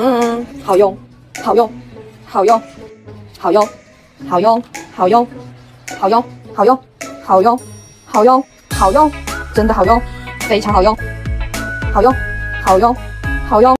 嗯嗯好用好用好用好用好用好用好用好用好用好用好用真的好用非常好用好用好用好用